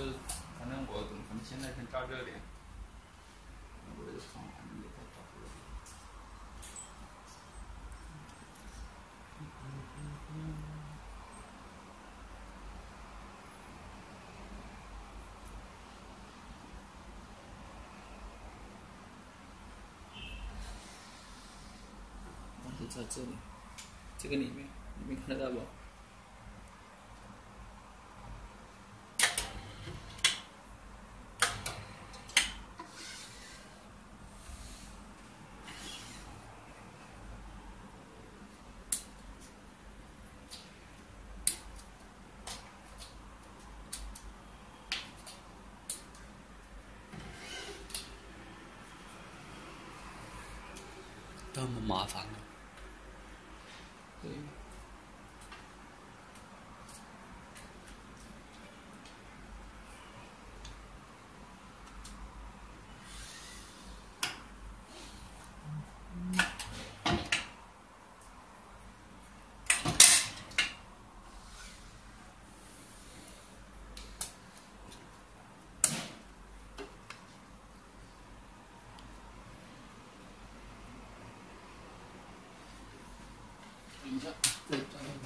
个反正我可能现在先照这点，我这个床反正也在照这里。我就在这里，这个里面，你们看得到不？这么麻烦呢！mangia.